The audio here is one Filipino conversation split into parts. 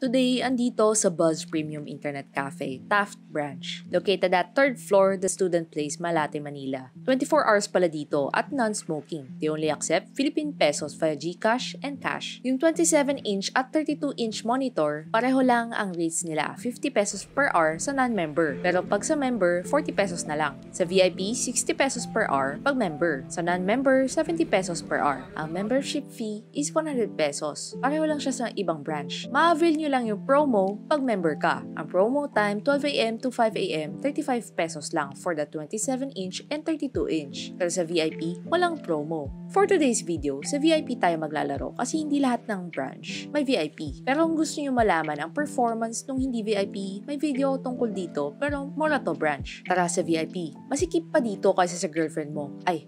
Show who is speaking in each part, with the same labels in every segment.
Speaker 1: Today, andito sa Buzz Premium Internet Cafe, Taft Branch. Located at 3rd floor, the student place, Malate, Manila. 24 hours pala dito at non-smoking. They only accept Philippine pesos via GCash and cash. Yung 27-inch at 32-inch monitor, pareho lang ang rates nila, 50 pesos per hour sa non-member. Pero pag sa member, 40 pesos na lang. Sa VIP, 60 pesos per hour pag member. Sa non-member, 70 pesos per hour. Ang membership fee is 100 pesos. Pareho lang siya sa ibang branch. Ma-avail nyo lang yung promo pag member ka. Ang promo time 12am to 5am, 35 pesos lang for the 27-inch and 32-inch. Pero sa VIP, walang promo. For today's video, sa VIP tayo maglalaro kasi hindi lahat ng branch may VIP. Pero kung gusto nyo malaman ang performance nung hindi VIP, may video tungkol dito pero mura to branch. Tara sa VIP. Masikip pa dito kaysa sa girlfriend mo. Ay,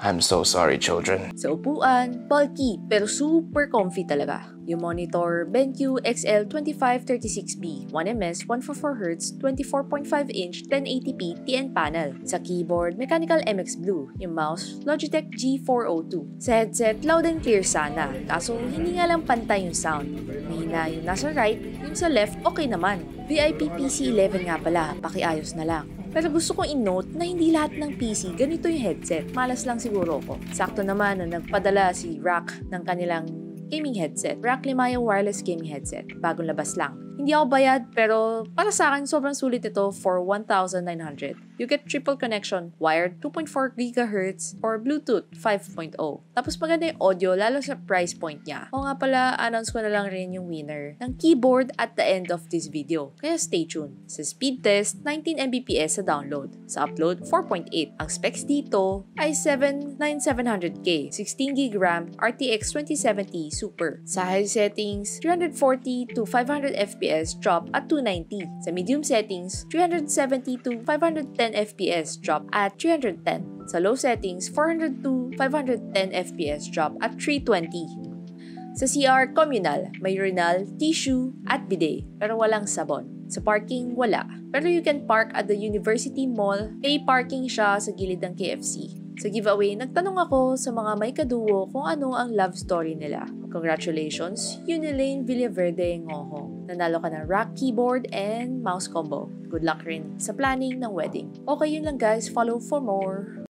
Speaker 2: I'm so sorry, children.
Speaker 1: Sa upuan, bulky pero super comfy talaga. Yung monitor, BenQ XL2536B, 1ms, 144Hz, 24.5-inch, 1080p TN panel. Sa keyboard, mechanical MX Blue. Yung mouse, Logitech G402. Sa headset, loud and clear sana. Kaso hindi nga lang pantay yung sound. Mahina yung nasa right, yung sa left, okay naman. VIP PC11 nga pala, pakiayos na lang. Pero gusto kong i-note na hindi lahat ng PC ganito yung headset. Malas lang siguro ko. Sakto naman na nagpadala si Rack ng kanilang gaming headset. Rack Limaya wireless gaming headset. Bagong labas lang. Hindi ako bayad pero para sa akin sobrang sulit ito for 1,900. You get triple connection, wired 2.4 GHz or Bluetooth 5.0. Tapos maganda yung audio lalo sa price point niya. O nga pala, announce ko na lang rin yung winner ng keyboard at the end of this video. Kaya stay tuned. Sa speed test, 19 Mbps sa download. Sa upload, 4.8. Ang specs dito ay 79700K, 16GB RAM, RTX 2070 Super. Sa high settings, 340 to 500 FPS drop at 290. Sa medium settings, 370 to 510 FPS drop at 310. Sa low settings, 400 to 510 FPS drop at 320. Sa CR, communal, may urinal, tissue, at bidet, pero walang sabon. Sa parking, wala. Pero you can park at the University Mall, pay parking siya sa gilid ng KFC. Sa giveaway, nagtanong ako sa mga may kaduo kung ano ang love story nila. Congratulations, Unilane Villaverde Ngoho. Nanalo ka ng rack keyboard and mouse combo. Good luck rin sa planning ng wedding. Okay yun lang guys, follow for more.